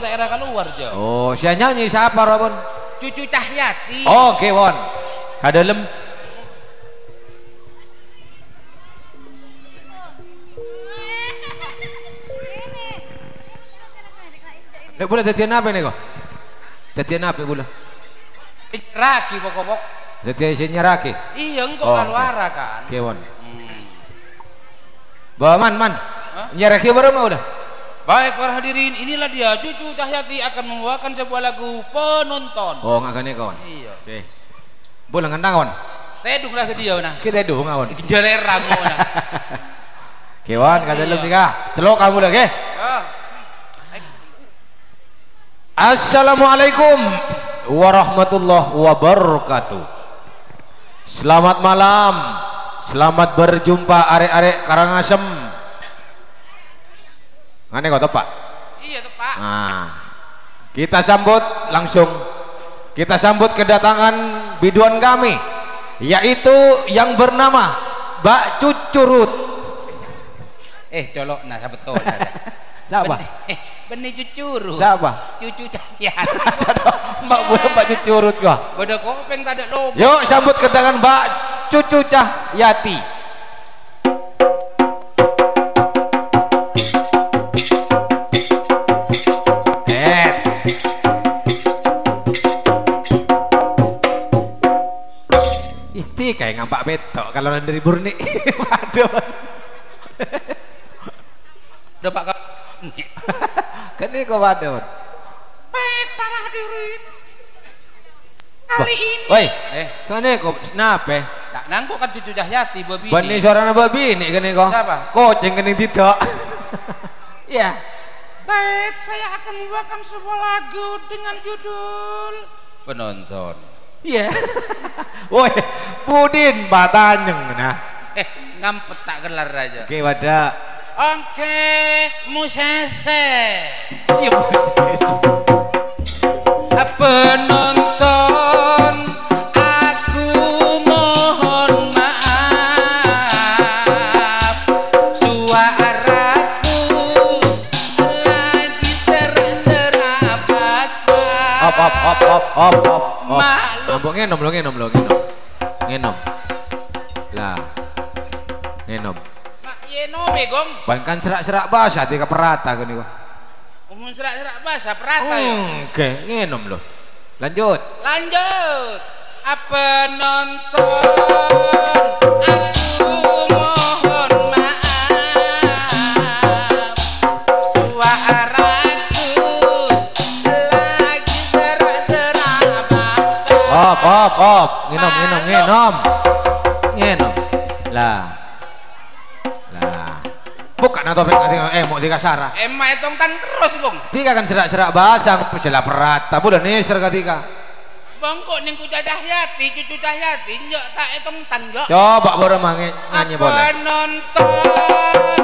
daerah keluar jo Oh, sia nyanyi siapa Robon? cucu Cahyati Oh, Kewon. Kadalem. Nek boleh tetian apa nih kok? Tetian apa boleh? raki pokok-pokok Tetian isinya raki. iya engkau Oh, keluara kan Kewon. Hmm. Bawa man man. Nyaraki baru mau udah. Baik para hadirin, inilah dia Cucu Cahyati akan membawakan sebuah lagu penonton. Oh, nggak kene kawan. Iya. Oke. Boleh ngandang kawan. Tedung lah ke dia nah. Kita dulu kawan. Jelera mau nah. Kewan kadalem tiga. Celok kamu dah, ke? Ah. Assalamualaikum warahmatullahi wabarakatuh. Selamat malam. Selamat berjumpa arek-arek Karangasem. Ngane kok tepak? Iya tepat. Nah, kita sambut langsung kita sambut kedatangan biduan kami yaitu yang bernama Mbak Cucurut. Eh colok nah betul. ada. Siapa? Eh, benih cucuru. Siapa? Cucu Cahyati. Mbak Buah Mbak Cucurut gua. Bodoh kopeng tak ada. Yuk sambut kedatangan Mbak Cucu Cahyati. Kayak ngampak betok kalau dari Burni. Waduh. Udah Pak Kak. Kan ini kok waduh. Baik para hadirin. Kali ini. Woi, Eh, kan ini kok kenapa? tak nangkuk kan cucu Cahyati babi. Bani suara babi ini kan ini kok. Siapa? Koceng kan ini tidak. Iya. Baik, saya akan membawakan sebuah lagu dengan judul Penonton. Iya. Woi, Budin batanyeng nah. Eh, ngampet tak gelar aja. Oke, wadah. Oke, musese. Siap, bos. Penonton, aku mohon maaf. Suaraku lagi serak-serak basah. Op, op, op, op, op, op. Ambok ngenom lo, ngenom lo, ngenom. Ngenom. Lah. Ngenom. Mak Yeno megong, Bahkan serak-serak basah tiga perata kan ini kok. umum serak-serak basah perata ya. Hmm, Oke, ngenom lo. Lanjut. Lanjut. Apa nonton? Aku Op, op. Ngenom, ngenom, ngenom. Ngenom. Lah. Lah. Bukan atau eh mau tiga sarah. Emak etong tang terus gong. Tiga kan serak-serak basah, pesela perata. Bulan ini serga tiga. Bangkok ning kucah Cahyati, cucu Cahyati, njok tak etong tang. Coba baru mangi nyanyi boleh. nonton?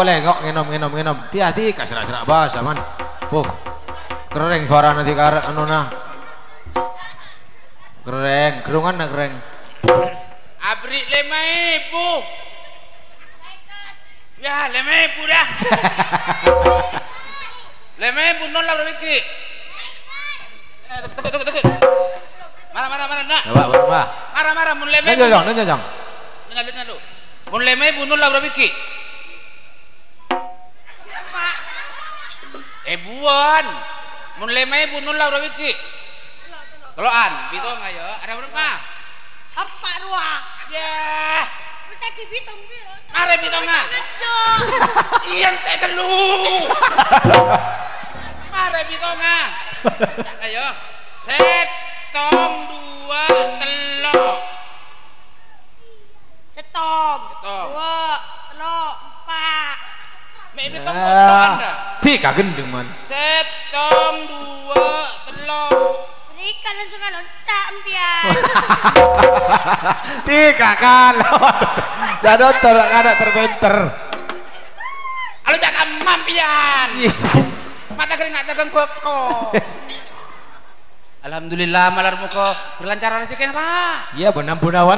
Boleh kok ngenom ngenom ngenom. Hati-hati kak serak-serak basah man. Puh. Kereng suara nanti karet anu nah. Kereng, kerungan nah kereng. Abri lima ibu. Ya lima ibu dah. lima ibu nol lah Tukut tukut tukut. Marah marah marah nak. Marah marah mun jong, nanya jong. Dengar dengar lu. Mun lah berapa Eh buan. Mun lima ibu nol lah berapa ki? Keloan, gitu nggak ya? Ada berapa? Apa dua? Ya, Kita di Bitong bilang. mari bitong. Ngejo. Iyan teh gelu. Mare bitonga. Ayo. Setong dua telok. Setong. Setong. Dua. Telok. Empat. Mek bitong foto Ah, Anda. Tiga gendeng man. Setong dua telok. Berikan langsung alon. Tak empian. Tiga kalau. Jadot ter ada terbenter. Alo jangan mampian. Yes. Mata kering nggak dagang koko. Alhamdulillah malar muka berlancar rezeki apa? Iya benar bunawan.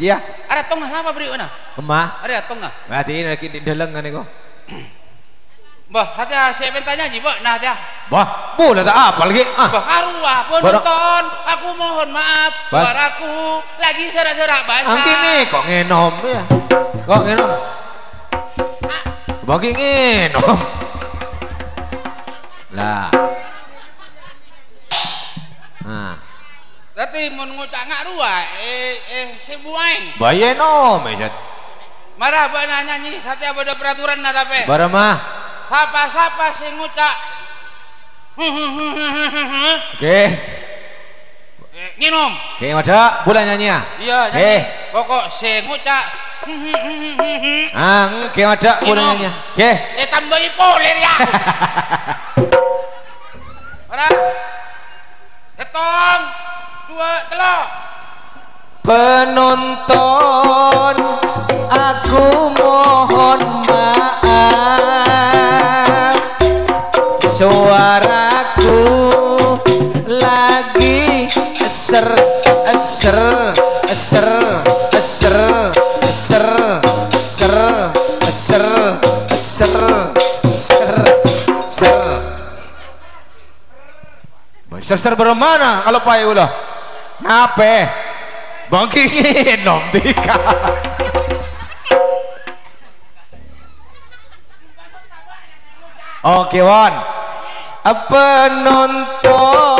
Iya. Ada tong apa beri mana? Emah. Ada tong ah. Berarti ini lagi di dalam kan iko. Bah, hati saya tanya ji, bah, nah dia. Wah, boleh tak apa lagi? Ah. Bah, karuah penonton, aku mohon maaf, Bas. suaraku lagi serak-serak basah. Angki nih kok ngenom ya. Kok ngenom? Bagi ngenom. Lah. Nah, Tapi mau ngucak ngak ruah, eh, eh, sebuain. bayi nom. Marah bah nanya nih, satu ada peraturan nah tapi. Barama. Sapa-sapa sing ngucak. Oke. Nginom. Oke, ada bulan nyanyi ya? Iya, nyanyi. Pokok sing ngucak. Ah, oke ada Nginom. nyanyi. Oke. Eh tambahi poler ya. Ora. Ketong. Dua telok. Penonton aku mohon eser eser eser eser eser eser eser Ser bermana kalau pakai ulah? Nape? Bangkingin nom dika. Oke Wan. Penonton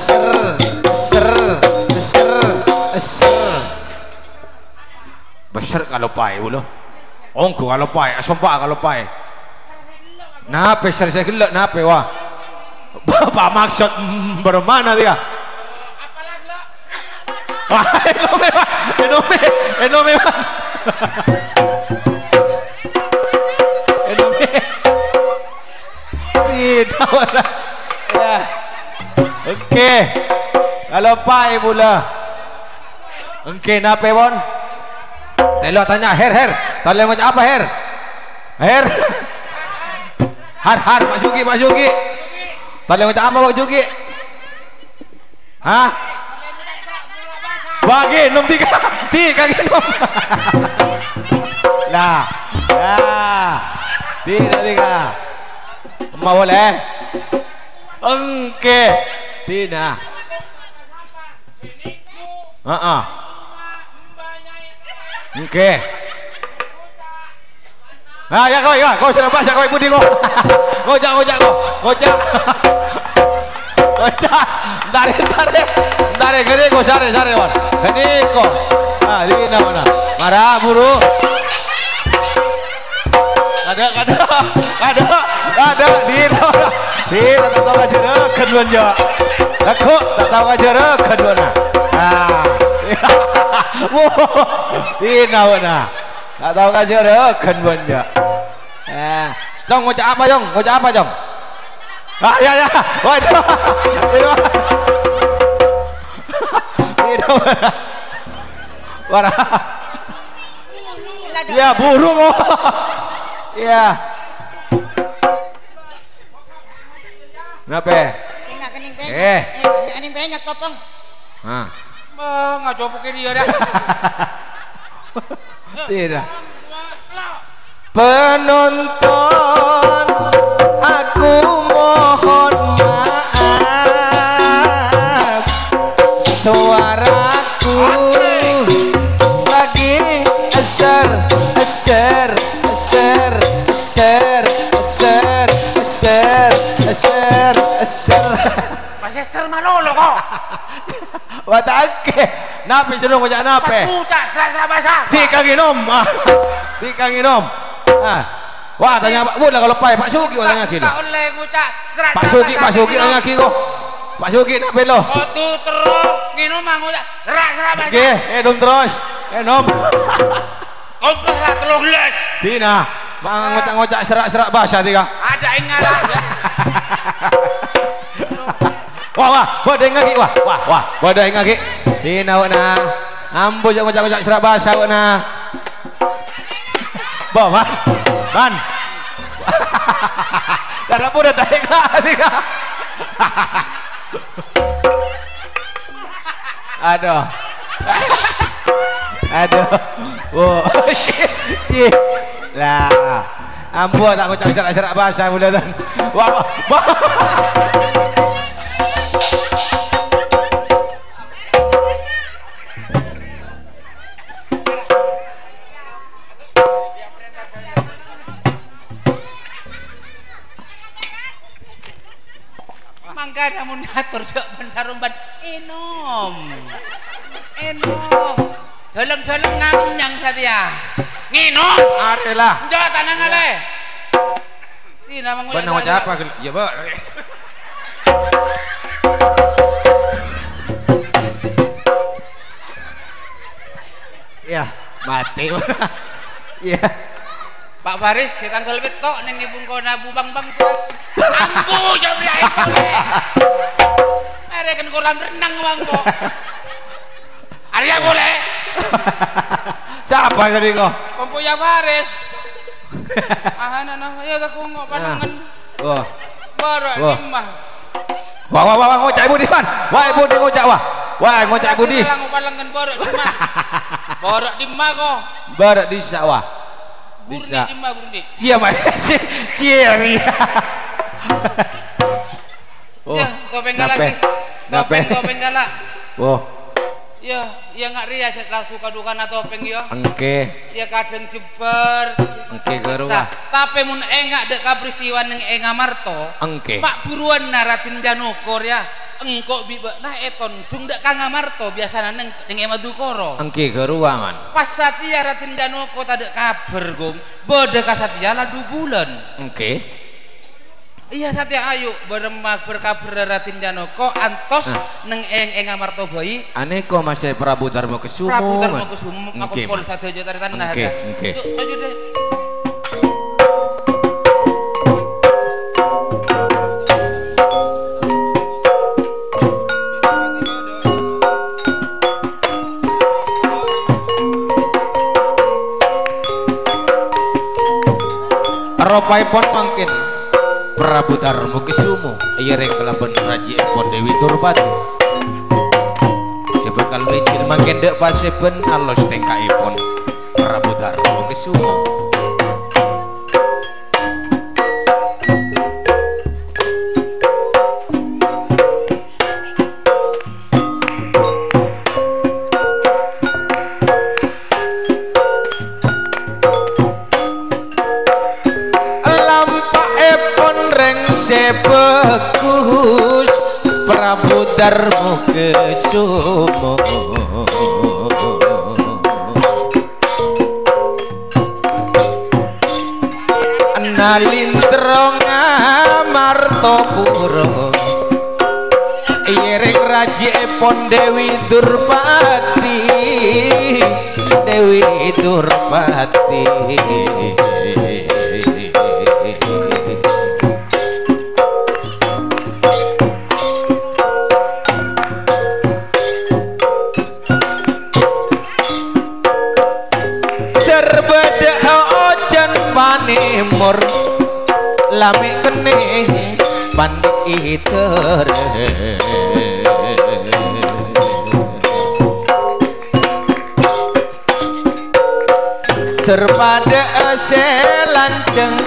ser ser ser ser besar kalau pai ulo ongku kalau pai asompa kalau pai nape ser saya gila nape wah bapak maksud mm, bermana dia Wah, no me va, no me, no me va. No me. Tidak. Oke. Kalau pai pula. Oke, nape bon? Telo tanya her her. Talo macam apa her? Her. Har har Pak Sugi Pak. Talo macam apa Pak Sugi? Hah? Bagi nom tiga. Tiga nom. Lah. Lah. Tidak tiga. Mau boleh? Engke. Tidak. Heeh. Oke. Ah ya kau ya, kau sudah bahasa kau budi kau. Ngojak ngojak ngojak. Ngojak. Dari dari dari gede kau sare sare wan. Gede kau. Ah di mana. Marah buru. Ada ada ada ada di mana. Di tak tahu aja kedua jawab. Aku tak tahu aja kedua na. Ah. Di mana? Tak tahu aja kedua jawab. Eh, Jong ngocak apa Jong? Ngocak apa Jong? Ah ya ya. Waduh. Itu. Itu. Warah. Ya burung oh. Ya. Kenapa? Eh. eh. Ini banyak topeng, Ah. bang nggak jopokin dia dah. Tidak. Penonton aku mohon maaf suaraku lagi eser eser eser eser eser eser eser watake nape jerung kojak nape? Tak serah-serah Tika di kanginom ah. di kanginom ah. Wah tanya pak bud lah kalau pai. Pak sugi wah tanya kilo. oleh ngucak pak sugi pak sugi tanya kilo. Pak sugi nape lo? Kotu terus nginum ngucak serak-serak bahasa oke eh, dong terus. Eh, Edom kompres lah telung les. Tina Bang ngocak-ngocak serak-serak bahasa tiga. Ada ingat. wah wah badai ngagi wah wah wah bodoh badai ngagi dina wana ambo jak macam macam serap bahasa wana bawa ban karena pun udah tadi kali aduh. Aduh. Oh, shit, shit, lah. Ambo tak kau macam serak-serak bahasa mudah-mudahan wah wah. dak bentarumban enom enom dalang-dalang nganyang satya nginom Are lah. Enggak tanang ale. Tidak mengucap. Benar ngucap apa? Ya, Pak. Ya, mati. Ya. Pak Faris, si tanggal betok neng ibung kona bubang bang tuh. Ambu jam kolam renang bang kok. Arya boleh. Siapa tadi kau? Kompo ya Faris. Ah, nah, nah, ya aku ngok panangan. Wah. Barak Wah. lima. Wah, wah, wah, ngocak ibu di man. Wah, ibu di ngocak wah. Wah, ngocak ibu di. Lang palangan barak lima. Barak lima kok. Barat di sawah. Bisa. burni. Cia mah. Cia ria. Oh. Ya, kau Nape? lagi. Topeng, topeng galak. Oh, Ya, ya nggak ria setelah suka duka na topeng ya. engke. Ya kadang jeber. Engke gerua. Tapi mun enggak dek kapristiwa neng enga marto. Engke. Pak buruan naratin janukor ya. Engkok biba nah eton dung dek kang marto biasana neng neng ema dukoro. Engke gerua man. Pas satia ratin janoko tade kabar gong. Bode kasatia lah dua bulan. Engke. Iya satya ayo beremak berkabar ratin janoko antos Ah. neng eng enga marto bayi. Ane kok masih Prabu Darmo Kesumo. Prabu man. Dharma Kusuma aku Engke, pol satu aja Engke, ada. engke. Yuk, maju deh. Ropaipun mangkin Prabu Darmo Kesumo Iyereng kelaban Raji Epon Dewi Turbati Sebekal mikir mangkin dek paseben alos tengkaipun Prabu Darmo darmo kecumo nalintro ngamarta pura yereng raje pon dewi durpati. Dewi durpati.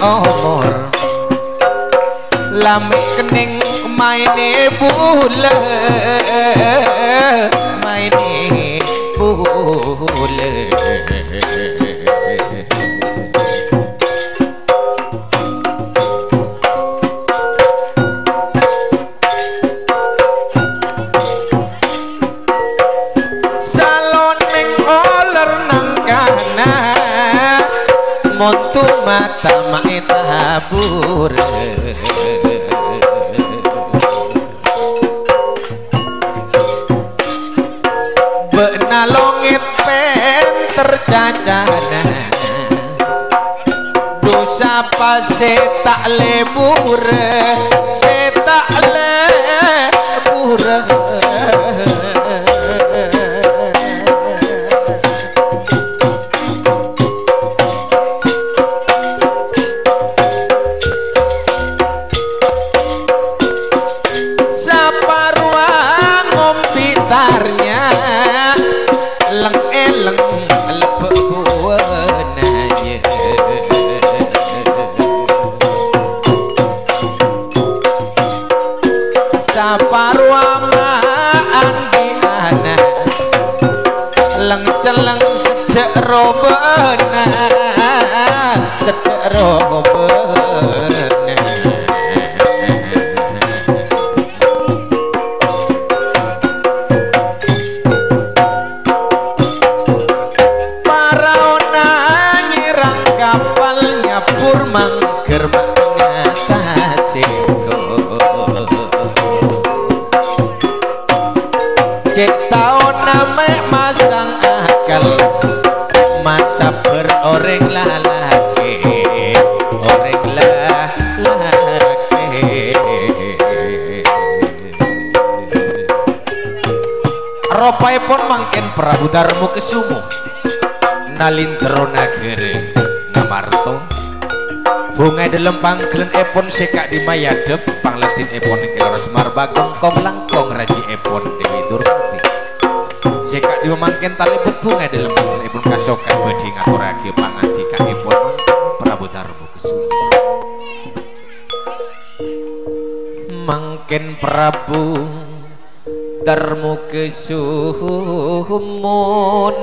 Omor Lami kening maine bule Maine bule dak lebur Prabu Darmo kesumo Nalindro nagere ngamarto Bunga dalam panggilan epon sekak di mayadep Pangletin epon kelor semar bagong kong langkong raji epon Dewi Durmati Sekak di memangkin taliput bunga dalam panggilan epon kasokan Bedi ngaturagi pangantika epon. Prabu Darmo kesumo Mangken Prabu Darmo kesumo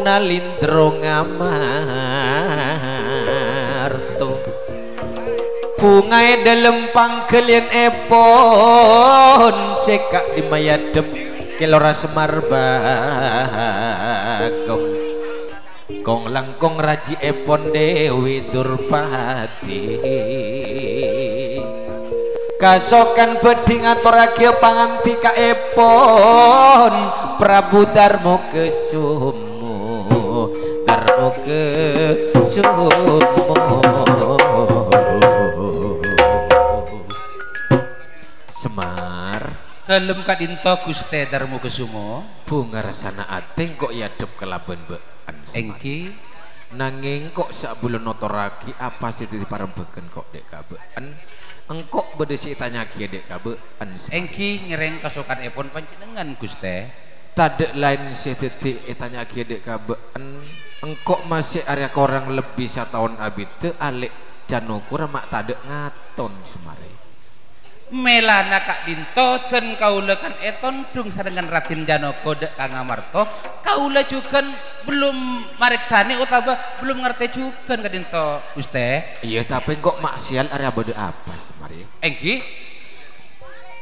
nalindro ngamarto Bungai dalam pangkelian epon Sekak di mayadep kelora semar bagong. Kong langkong raji epon Dewi Durpati kasokan beding aturake pangantika epon Prabu Darmo kesumo Darmo kesumo Semar. Dalem kadinto Guste Darmo Kesumo. Bunga rasana ateng kok yadep kelaban bean Semar. engki. Nanging kok sak bulan notoraki apa sih titi parembeken kok dek kabeen engkok bedesi tanya kia dek kabeen Semar. engki ngereng kasokan epon panjenengan Guste. Tade lain si titik itanya kia dek kabeen engkok masih area korang lebih setahun abit te alik janukur mak tade ngaton semari melana kak dinto dan kaula kan eton dung sarengan Raden Janoko dek Kang Amarto kaula juga belum mareksani utawa belum ngerti juga kak dinto Guste iya tapi kok maksial area bode apa semari engki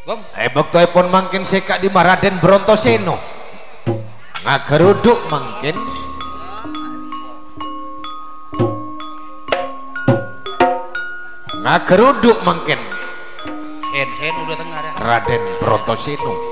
Gong eh bakto pun mangkin seka di Maraden Brontoseno. Ngageruduk mangkin. Ngageruduk mangkin. Sen sen udah tengah Raden Brontoseno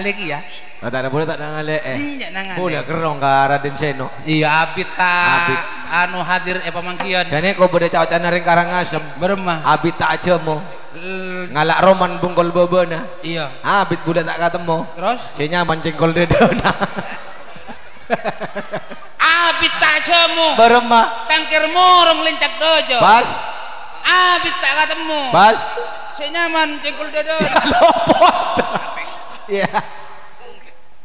nangalek ya? Oh, tak ada boleh tak ada ngale eh Iya, boleh kerong ka Raden Seno. Iya abit ta. Abit. anu hadir e pamangkian Kani kau boleh cawat naring karangasem beremah Abit tak aja mo L- ngalak roman bungkol bebena iya. Abit boleh tak ketemu. Terus? Si nyaman cengkol dedona abit tak jemu beremah tangkir murung lincak dojo. Pas abit tak ketemu. Pas saya nyaman cengkul dodo iya.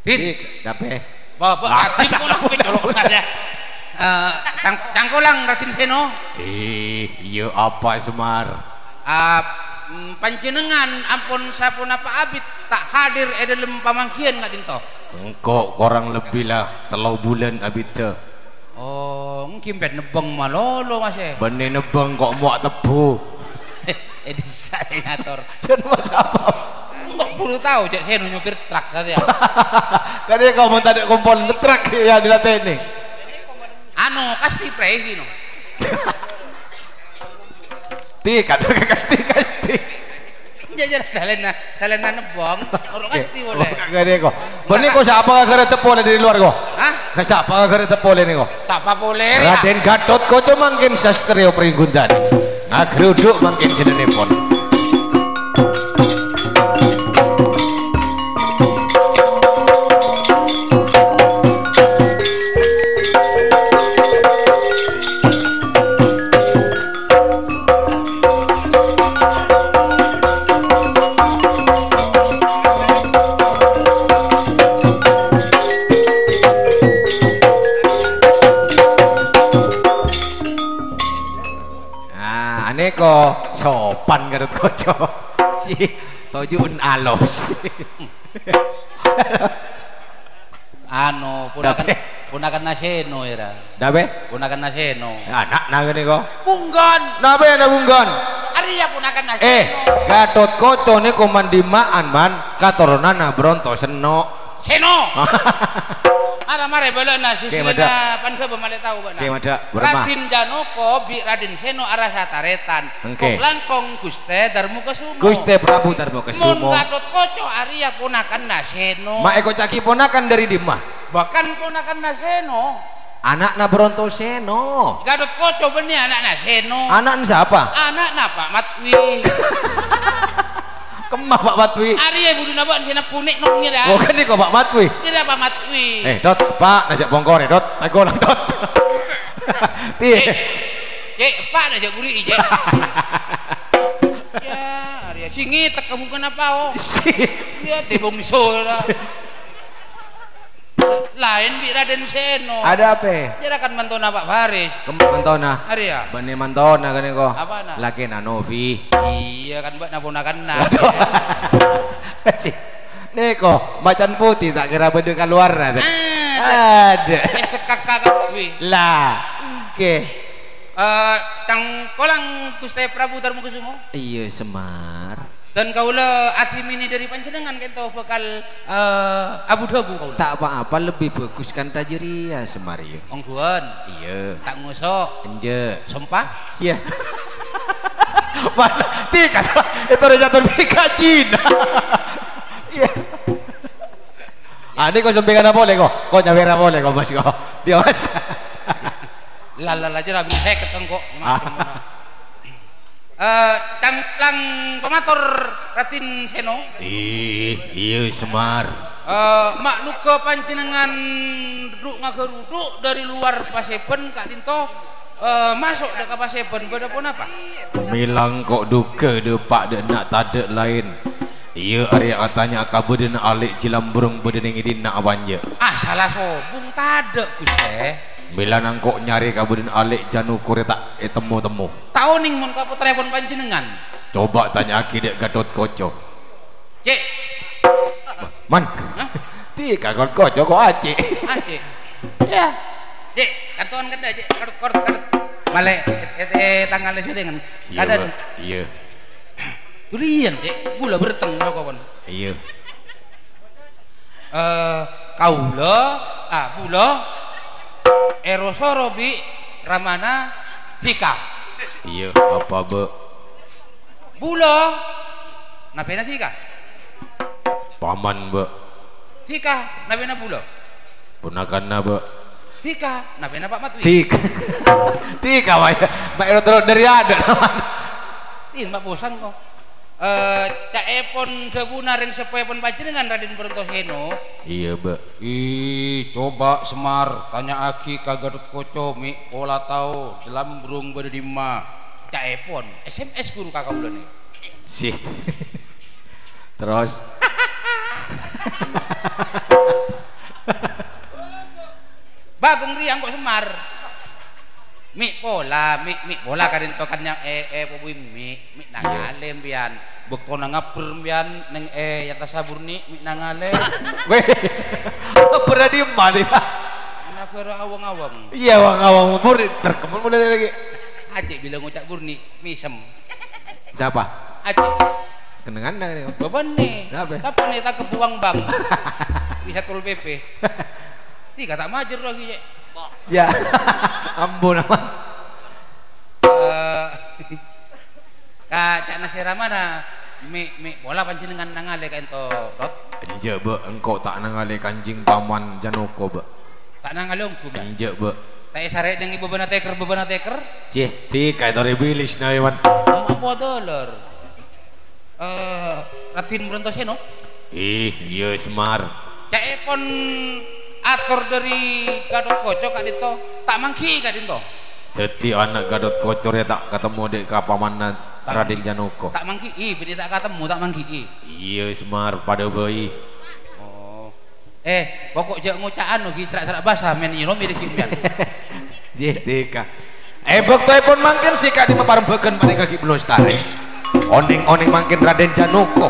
Dik dape bapak atim pulang pecolok ada Eh, tang tangkulang Ratin Seno. Ih iya apa semar Ah, mm, panjenengan ampun sapun apa abit tak hadir e dalam pamangkian nggak dinto? Engkau korang lebih lah telau bulan abit te. Oh mungkin pet nebeng malolo mas eh. Benih nebeng kok muak tebu. Eh saya ngatur. Jadi mas apa nggak perlu tahu cek. Saya nyupir truk tadi ya dia kau mau tadi kompon letrak ya dilatih ini. Anu kasti prehi no ti kata kasti kasti. Jajar salena salena nebong. Orang kasti boleh. Kagak dia kok. Benih kok siapa kagak tepole dari luar kok? hah? Kagak siapa kagak tepole nih kok? siapa boleh ya? Raden Gatot kok mangkin sastrio pringgundan. Ngagruduk mangkin jenenipun. Sopan Gatot Koco si tojun alos. Anu punakan Dape. punakan naseno ira dabe punakan naseno. Anak na gini ko bunggon nabe na bunggon Arya punakan naseno. Eh Gatot Koco ni kumandimaan man. Katurunan na Bronto Seno. Seno ada mare bala na Oke, sisile Mada. na pan ke bemale tahu ba Oke, Mada. Berapa? Raden Janoko bi Raden Seno arah sataretan kok langkong Guste Darmu Kesumo Guste Prabu Darmo Mun Kesumo Gatot Koco Arya punakan naseno Ma Eko Caki ponakan dari Dima bahkan punakan naseno anak na Bronto Seno. Gatot Koco benih anak naseno anak siapa? Anak na Pak Matwi kemah Pak Matwi Arya budu na ba sina punik nong ngira bukan nih kok Pak Matwi ngira Pak Matwi Eh, Dot, Pak, najak bongkor ya, Dot. Aku lang, Dot. Ti. Cek, Pak na jak buri je. ya, Arya singi tak kamu kenapa oh? Ya tibong sora. Lain bi Raden Seno. Ada apa? Dia akan mantona Pak Faris. Kembang mantona. Arya. Bani mantona kan ko. Apa, nak? Laki na Novi. Iya kan Mbak naponakan na. Si. Neko, macan putih tak kira benda keluar na. Ah, Ada. eh sekakak kuwi. Lah. Oke. Eh, tang kolang Gusti Prabu Darmokusumo. Iya, Semar. Dan kaula ini dari panjenengan kento bakal eh abu dabu kaula. Tak apa-apa lebih bagus kan tajeria Semar iya. Ongguan, Iya. tak ngusok, Enje. sumpah. Sia. Mana? Ti kata itu udah jatuh Cina. Iya. Ah, ini kau sampaikan apa boleh kok? Kau nyawer apa boleh kau mas kau? Dia mas. Lalala aja rabi saya ketengkok. Eh, tang lang pemator Ratin Seno. Ih, iya Semar. Eh, mak nuka panjenengan duduk ngageruduk dari luar Paseben Kak Dinto eh, masuk ke Paseben beda pun apa? Milang kok duka de pak de nak tade lain. Iya Arya katanya nak alik cilamburung bedeneng idin nak abanja. Ah salah sobung tade Guste. Bila nang kok nyari nak alik janu kore tak eh temu-temu. Tahu ning mun telepon panjenengan. Coba tanya aki dek Gatot Koco. Cek, Man. Ti kagot koco kok aci. ah cek. Ya. Cek, kartuan kada cek, kartu kartu kartu. Male, et, et, tanggalnya sih dengan Iya. kada. Iya. tulian cek, gula berteng kawan. Iya. Eh, kaula, ah bula, erosoro bi ramana tika. Iya, apa be? Bula, napena tika. Paman be. Tika, napena bula. Punakan na be. Tika, napena Pak Matwi. Tik. Tik apa ya? Mbak Ero terus dari ada. Ih, Mbak bosan kok. Eh, cak epon debuna ring sepepon panjenengan Raden Brontoseno. Iya be. Ih, coba Semar tanya Aki ka Gatot Koco mi pola tahu jelambrung pada di ma. Cak epon, SMS guru kakak bulan nih. Sih. Terus Bagong riang kok Semar. Mi pola, mi mi pola kadin to kanya eh eh po mi mi nangalem bian. Bukto na ngapur bian neng eh yata saburni mi nangalem. Weh. Di mana ya? Nakero awang-awang. Iya wang awang umur terkemul mulai lagi. Acik bilang ngucap burni misem. Siapa? Acik Kenangan dah nih. beban nih. Kapan nih tak kebuang bang? Bisa tul PP. Tiga tak majer lagi Cik. Ya. Ampun aman. Eh, Kak Cak Nasira mana? Mi mi bola panjenengan nangale ka ento dot. Enje be engkau tak nangali kanjing paman Janoko be. Tak nangale ongku ya. Enje be. Tak sare dengan ibu bana teker bebana teker. Cih, ti kayak tore bilis na iwan. Apa dolar? Eh, Ratin Brontoseno. Ih, iya Semar. Cak epon atur dari Gatot Koco kak dito. Tak mangki kak dito. Jadi anak Gadot Kocor ya tak ketemu dek kapaman Raden Janoko. Tak mangki i, bini tak ketemu tak mangki i. Iya Semar pada bayi. Oh. Eh, pokok jak ngucaan lagi serak-serak bahasa men nyino mirip kimpian. Deka. Eh, bok pun mangkin sih kak di paparan beken pada kaki belum stare. oning-oning mangkin Raden Janoko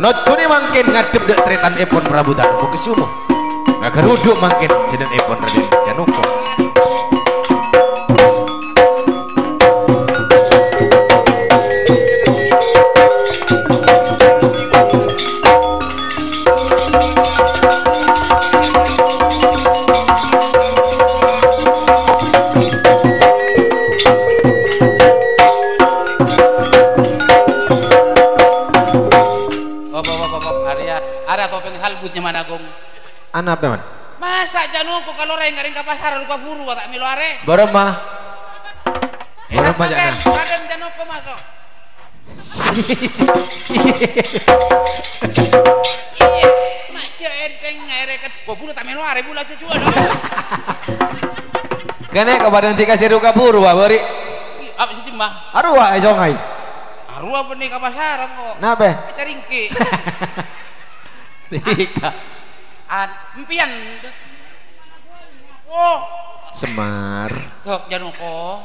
Notune mangkin ngadep dek tretan epon Prabu Darmo Kesumo ngageruduk mangkin jeneng epon Raden Janoko Anak apa man? Masa januku kalau orang garing ke pasar lupa buru tak milo are. Borong mah Borong mah Raden, jangan Raden januku masuk. Iya, maca enteng ngere ke gua bulu tak milo are bula cucu lo. Kene kepada nanti kasih ruka buru wa beri Apa sih? Aduh wa jongai Arua benih ke pasar kok. Nabe Kita ringki. Tika An empian. Oh, Semar. Tok januko.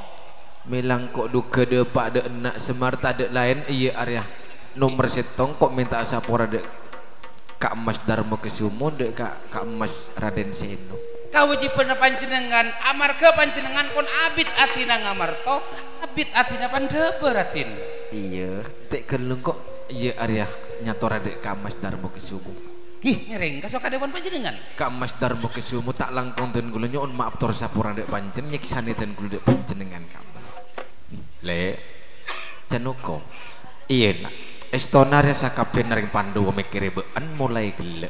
Milang kok duke de pak de enak semar tak de lain. Iya Arya. Nomor setong kok minta sapora de Kak Emas Darmo Kesumo de Kak Kak Emas Raden Seno. Kau jipen panjenengan amarga panjenengan kon abit atina ngamarto abit atina pandeberatin. iya tek keleng kok. Iya Arya. Nyatora de Kak Emas Darmo Kesumo Ih, ngereng. Kasok kadewan panjenengan. Kak Emas Darmo Kesumo tak langkong den kula nyon maaf tor sapora de pancen nyeksane den kula de panjenengan Kak Emas le Janoko iya nak. Estona rasa kabeh naring pandu mikire bean mulai gelek.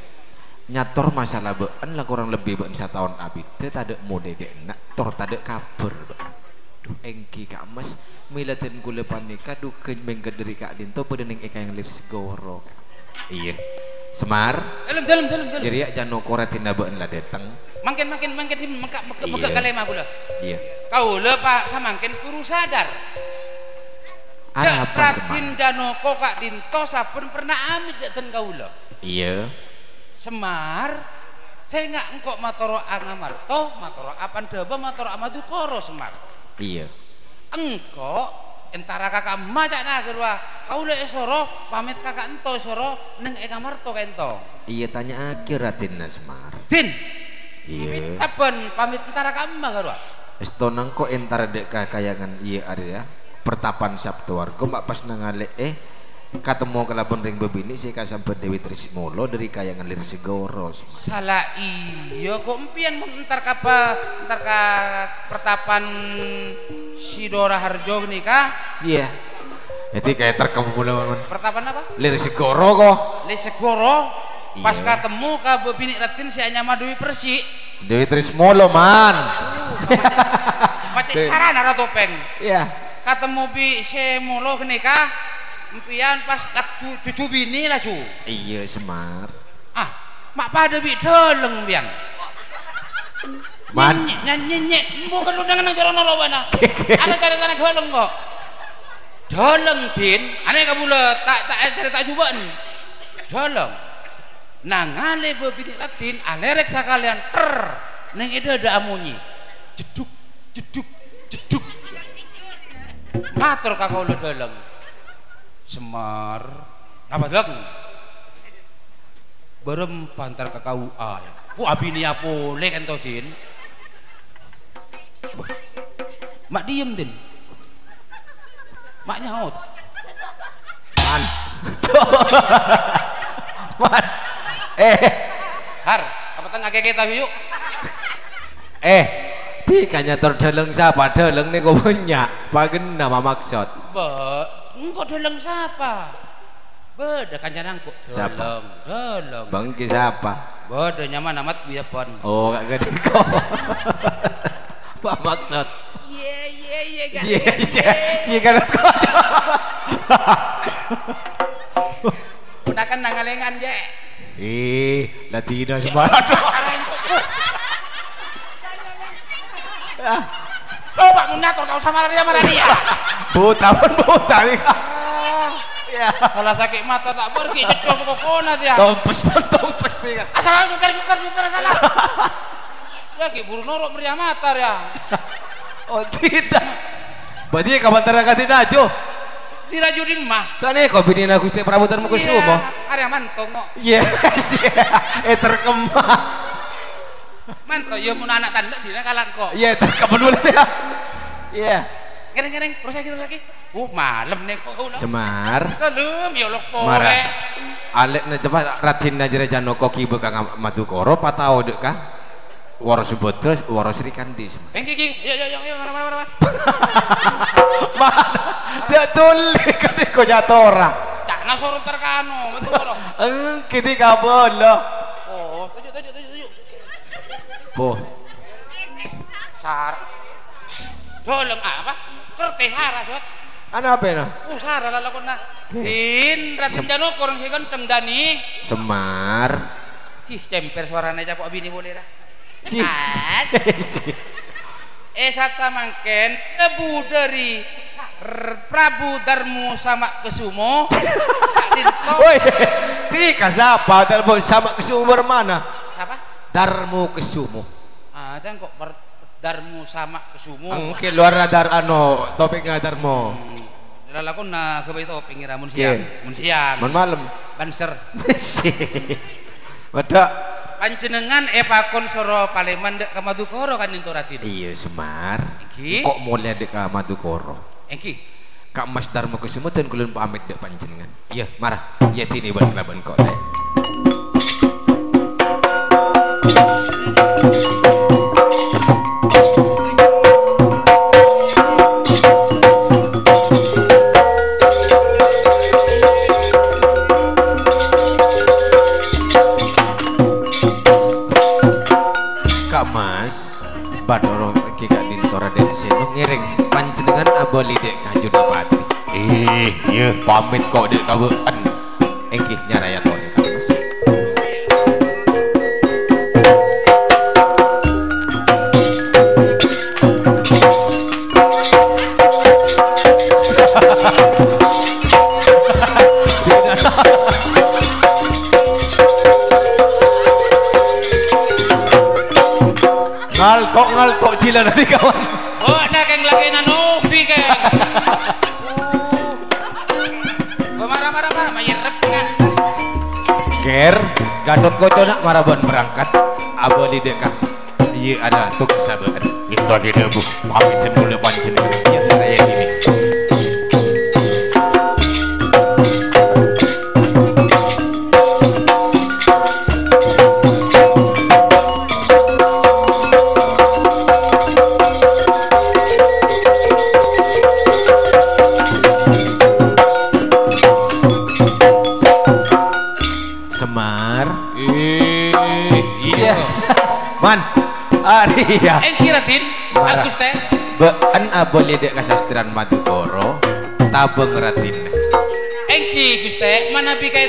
Nyator masalah bean lah kurang lebih bean setahun abit teh tade mode dek nak. Tor tade kabar bean duh engki kak mas. Milaten kule panika dukeun bengket dari kak dinto bedening eka yang lir segoro iya Semar Dalam dalam dalam dalam. jadi ya Janoko retina bean lah dateng Makin makin makin di mekak mekak mekak Iya. kalema pula. iya Kau le pak samangkin kuru sadar. ada apa Semar Ratin Janoko kak Dinto sampun pernah amit jaten kau le. iya Semar, saya nggak engkok matoro angamarto, matoro apan deba, matoro amadukoro Semar. iya engko entara kakak macak nah gerwa kau le soro pamit kakak ento soro neng eka marto kento iya tanya akhir Ratin Semar din! Iya. Aben pamit entara kakak gerwa Estonang kok entar dek kakayangan iya Arya pertapan Sabtu warga mak pas nangale eh ketemu kelabon ring bebini sih kasampe Dewi Trismolo dari kayangan lir segoro salah iya kok empian entar kapa entar ka pertapan Sidora Harjo nih kah iya. Jadi kayak terkamu mulai pertapan apa? Lir segoro kok. Le Segoro? Pas Iya. ketemu ka bebini ratin si Anyama Dewi Persik Dewi Trismolo man. Macam sarana ra topeng. Iya. Ketemu bi semulo nih kah empian pas tak cu- cucu bini lah cu iya Semar. Ah mak pada bi deleng biang Man. nyanyi bukan lu dengan cara nolo bana ada cari tanah deleng kok. Deleng tin aneh kabula tak tak cari tak coba nih deleng nangale bebini latin alerek sakalian ter. Neng ide ada amunyi jeduk jeduk jeduk. Matur kakau lu deleng semar. Apa deleng berem pantar ke KUA ku abini apa boleh mak diem din. Mak nyaut. Man. Man. Eh. Har apa tengah kayak kita yuk? Eh. Di kanyator deleng siapa? Deleng nih kok punya pagen nama maksud. Be engkau deleng siapa? Beda kanjanang kok Siapa? deleng deleng. Bang ki siapa? Beda nyaman amat biapon Oh, gak gede kok. Apa maksud? iya iya iya kan Iya, iya, iya kan kok. gunakan nangalengan je Ih, Latino semua. Oh, Pak Munator tahu sama dia marah dia. Buta pun buta nih. Ya. Salah sakit mata tak pergi jecok ke kona dia. Tompes pun tompes nih. Asal bukan bukan bukan salah. Ya ki buru norok meriah mata ya. Oh tidak. Berarti kapan terakhir tidak ajo? diraju di mah kan eh kau bini Gusti Prabu Darmo Kusumo Arya mantong kok. yes eh terkemah Mantong ya mun anak tanda dina kalang kok. iya terkemah dulu ya iya Gereng-gereng proses kita lagi. Uh, malam nih kok. ulah. Semar Kelem ya lok Marah. pole. Alek na cepat Ratin Najira Janoko Kibe Kang Madukoro patau dek kah Waro Subotra Waro Sri Kandi Engki ki. Yo yo yo yo mana mana mana. mana tidak tuli kau jatuh orang Cak nasoro terkano, betul ora. eh kini kabel loh Oh, tuju tuju tuju tuju. po Sar. Doleng apa? Kerti hara sot. ano apa no Uh, hara lalakon na. Din, Raden Janoko orang sih kan tengdani. Semar Ih, cemper suaranya capok bini boleh dah. Si. Kan? Eh sata mangken nebu dari Prabu Darmu sama Kesumo. Woi, tika siapa? Darmo sama kesumur mana? Siapa? Darmo kesumo. Ah, dan kok ber- Darmu sama Kesumo. Ang luar radar ano, topik nga Darmo. Lalakon na gabay to pingira mun Yeah. siang. Mun siang. Man malam. Banser. Wada. Panjenengan epakon soro Paleman dek Kamadukoro kan into ratin. Iya Semar. Iki. Kok mulai dek ka Madukoro? Engki. Kak Mas Darmo kesumo dan kulun pamit dek panjenengan. Iya, marah. Iya tini ban laban kok. Pamit kok dek kabuan. Engki nyaraya tone Kak Mas. Ngaltok ngaltok cila nanti kawan. Oh, na keng lagi na novi Ger, gadot koco nak maraban berangkat. Aboli dekah. Iya ada tugas sabar. Kita kita bu, pamitin mulai panjenengan. Iya iya. Eh, Engkir atin agus teh bean aboli dek kasastran madu koro tabeng ratin engki gus teh mana bika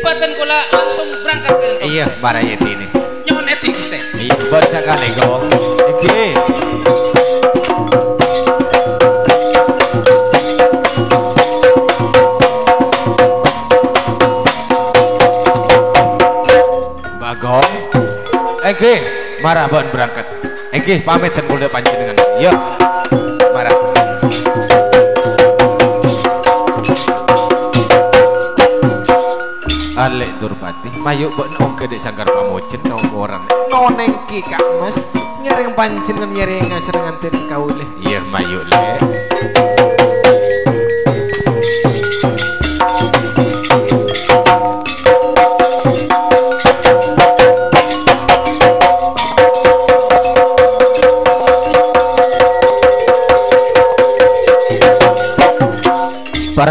batan kula langsung berangkat ke iya barang eti ini. Nyon eti gus teh iya buat sekali kok engki. marah bon berangkat Iki pamit dan mulai panjenengan yuk marah Alek Durpati, mayu buat nong gede sanggar pamojen kau koran. Noneng ki kak mas, nyari panjenengan pancen dan nyari yang. Iya mayu leh.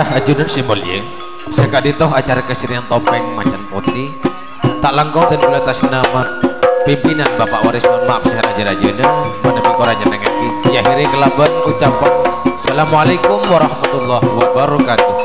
Para ajudan si mulia, sekaditoh acara kesirian topeng macan putih, tak langkau dan atas nama pimpinan Bapak Waris mohon maaf saya raja rajana menepi koranya nengaki ya hiri kelaban ucapan Assalamualaikum warahmatullahi wabarakatuh